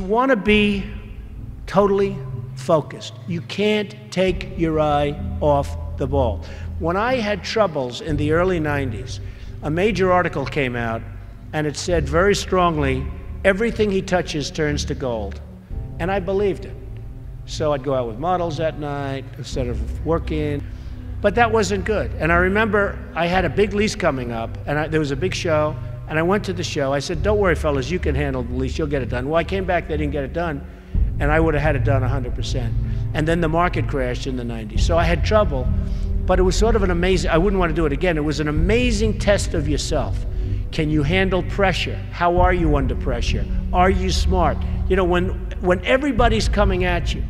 you want to be totally focused. You can't take your eye off the ball. When I had troubles in the early 90s, a major article came out and it said very strongly everything he touches turns to gold. And I believed it. So I'd go out with models at night instead of working. But that wasn't good. And I remember I had a big lease coming up, and I, there was a big show, and I went to the show. I said, Don't worry, fellas, you can handle the lease, you'll get it done. Well, I came back, they didn't get it done, and I would have had it done 100%. And then the market crashed in the 90s. So I had trouble, but it was sort of an amazing, I wouldn't want to do it again. It was an amazing test of yourself. Can you handle pressure? How are you under pressure? Are you smart? You know, when, when everybody's coming at you,